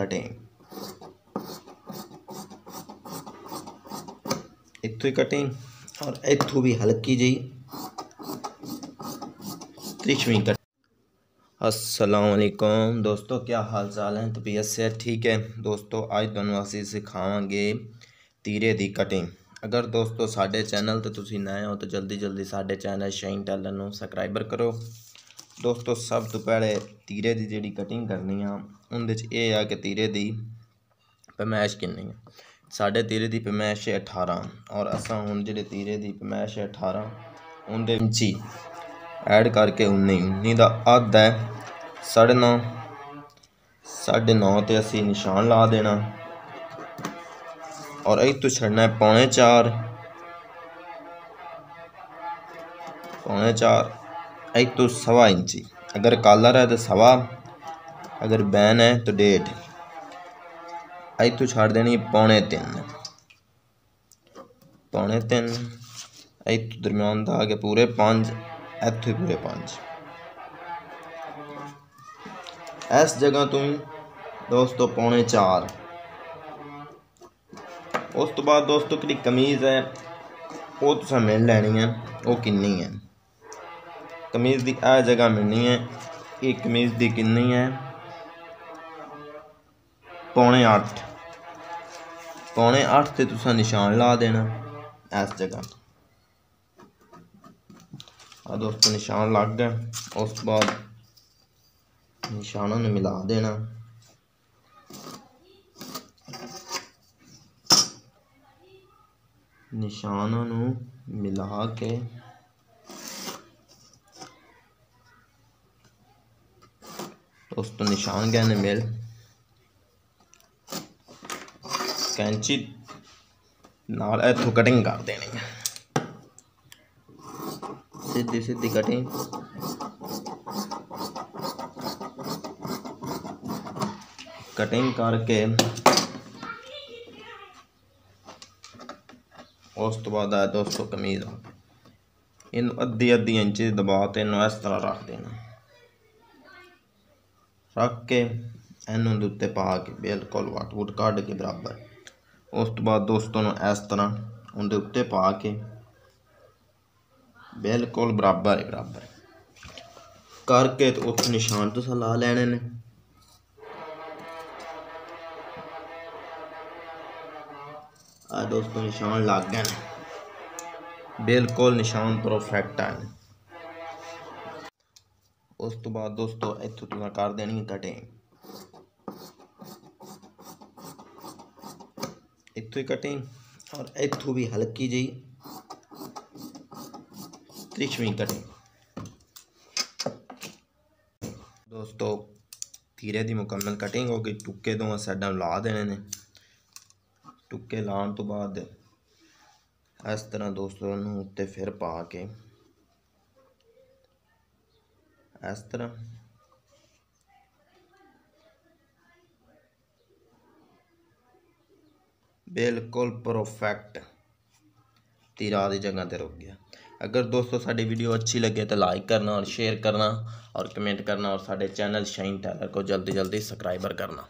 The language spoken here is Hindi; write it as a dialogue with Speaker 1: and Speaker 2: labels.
Speaker 1: ਕਟਿੰਗ ਇੱਥੋਂ ਹੀ ਕਟਿੰਗ ਔਰ ਇੱਥੋਂ ਵੀ ਹਲਕੀ ਜਿਹੀ त्रिशवी कट असलकुम दोस्तों क्या हाल चाल है तबीयत से ठीक है दोस्तों ਅੱਜ ਤੁਹਾਨੂੰ ਅਸੀਂ ਸਿਖਾਵਾਂਗੇ ਤੀਰੇ ਦੀ ਕਟਿੰਗ ਅਗਰ ਦੋਸਤੋ ਸਾਡੇ ਚੈਨਲ ਤੇ ਤੁਸੀਂ ਨਏ ਹੋ ਤਾਂ ਜਲਦੀ ਜਲਦੀ ਸਾਡੇ ਚੈਨਲ ਸ਼ਾਈਨ ਟੈਲਰ ਨੂੰ ਸਬਸਕ੍ਰਾਈਬਰ ਕਰੋ दोस्तों, सब तो पहले तीरे की जेह्ड़ी कटिंग करनी आ, उं'दे च कि तीरे की पमैश कि साढ़े तीरे की पैमैश ऐ ठारां होर असां हून जेह्ड़े तीरे की पमैश ऐ ठारां, उं'दे इंची ऐड करके उन्नी उन्नी का हद्द है साढ़े नौ साढ़े नौ ते असी निशान ला देना, और इत्थूं छड़ना पौने चार पौने चार एक तो सवा इंची। अगर कॉलर है तो सवा, अगर बैन है तो डेढ़। एक तो छाड़ देनी पौने तीन। पौने तीन एक तो दरम्यान था आगे पूरे पाँच इत पूरे पाँच। इस जगह तू दोस्तों पौने चार। उस तो बाद दोस्तों कमीज़ है वो तुसें मिल लैनी है वो कि है? ਕਮੀਜ਼ ਦੀ ਇਹ ਜਗ੍ਹਾ ਮਿਲਣੀ ਹੈ ਇਹ ਕਮੀਜ਼ ਦੀ ਕਿੰਨੀ ਹੈ ਪੌਣੇ 8 ਪੌਣੇ 8 ਤੇ ਤੁਸੀਂ ਨਿਸ਼ਾਨ ਲਾ ਦੇਣਾ ਇਸ ਜਗ੍ਹਾ ਤੋਂ ਆ ਦੋਸਤੋ ਨਿਸ਼ਾਨ ਲੱਗ ਗਿਆ ਉਸ ਤੋਂ ਬਾਅਦ ਨਿਸ਼ਾਨਾਂ ਨੂੰ ਮਿਲਾ ਦੇਣਾ ਨਿਸ਼ਾਨਾਂ ਨੂੰ ਮਿਲਾ ਕੇ ਦੋਸਤੋ ਨਿਸ਼ਾਨ ਗਏ ਨੇ ਮਿਲ ਕੈਂਚੀ ਨਾਲ ਇੱਥੋਂ ਕਟਿੰਗ ਕਰ ਦੇਣੀ ਹੈ सीधी सीधी कटिंग कटिंग करके ਉਸ ਤੋਂ ਬਾਅਦ ਆ ਦੋਸਤੋ ਕਮੀਜ਼ ਇਹਨੂੰ ਅੱਧੀ ਅੱਧੀ ਇੰਚ ਦਬਾ ਤੇ ਇਹਨੂੰ ਇਸ ਤਰ੍ਹਾਂ ਰੱਖ ਦੇਣਾ ਰੱਖ ਕੇ ਇਹਨੂੰ ਦੇ ਉੱਤੇ ਪਾ ਕੇ ਬਿਲਕੁਲ ਵਟ ਵਟ ਕੱਢ ਕੇ ਬਰਾਬਰ ਉਸ ਤੋਂ ਬਾਅਦ ਦੋਸਤੋ ਨੂੰ ਇਸ ਤਰ੍ਹਾਂ ਉਹਦੇ ਉੱਤੇ ਪਾ ਕੇ ਬਿਲਕੁਲ ਬਰਾਬਰ ਹੈ ਬਰਾਬਰ ਕਰਕੇ ਤੇ ਉੱਥੇ ਨਿਸ਼ਾਨ ਤੁਸੀਂ ਲਾ ਲੈਣੇ ਨੇ ਆ ਦੋਸਤੋ ਨਿਸ਼ਾਨ ਲੱਗ ਗਏ ਨੇ ਬਿਲਕੁਲ ਨਿਸ਼ਾਨ ਪਰਫੈਕਟ ਹੈ ਉਸ ਤੋਂ ਬਾਅਦ ਦੋਸਤੋ ਇੱਥੋਂ ਤੁਸੀਂ ਕਰ ਦੇਣੀ ਹੈ ਕਟਿੰਗ ਇੱਥੋਂ ਹੀ ਕਟਿੰਗ ਔਰ ਇੱਥੋਂ ਵੀ ਹਲਕੀ ਜਿਹੀ त्रिशवी कटिंग दोस्तों ਧੀਰੇ ਦੀ ਮੁਕੰਮਲ ਕਟਿੰਗ ਹੋ ਗਈ ਟੁੱਕੇ ਦੋਵਾਂ ਸਾਈਡਾਂ ਲਾ ਦੇਣੇ ਨੇ ਟੁੱਕੇ ਲਾਉਣ ਤੋਂ ਬਾਅਦ ਇਸ ਤਰ੍ਹਾਂ ਦੋਸਤੋ ਨੂੰ ਉੱਤੇ ਫਿਰ ਪਾ ਕੇ ਇਸ ਤਰ੍ਹਾਂ ਬਿਲਕੁਲ ਪਰਫੈਕਟ तीरा की जगह पर रुक गया अगर दोस्तों साड़ी वीडियो अच्छी लगे तो लाइक करना और शेयर करना और कमेंट करना और साढ़े चैनल शाइन टैलर को जल्दी जल्दी सब्सक्राइबर करना